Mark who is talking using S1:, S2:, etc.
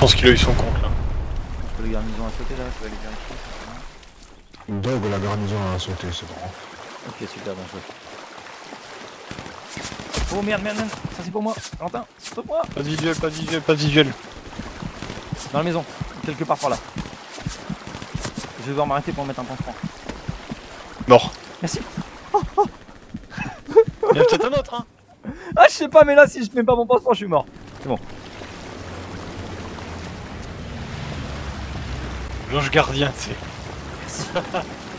S1: pense qu'il a eu son compte là.
S2: Le garnison à sauter là, je vérifier.
S3: Dog, la garnison a sauté, c'est bon.
S2: Ok, super, bien joué. Oh merde, merde, merde, ça c'est pour moi. Valentin, stop-moi
S1: Pas de visuel, pas de visuel, pas de visuel.
S2: Dans la maison, quelque part par là. Je vais devoir m'arrêter pour mettre un pansement.
S1: Mort.
S2: Merci.
S1: Il y a peut-être un autre hein.
S2: Ah, je sais pas, mais là, si je mets pas mon pansement, je suis mort.
S1: L'ange gardien, c'est.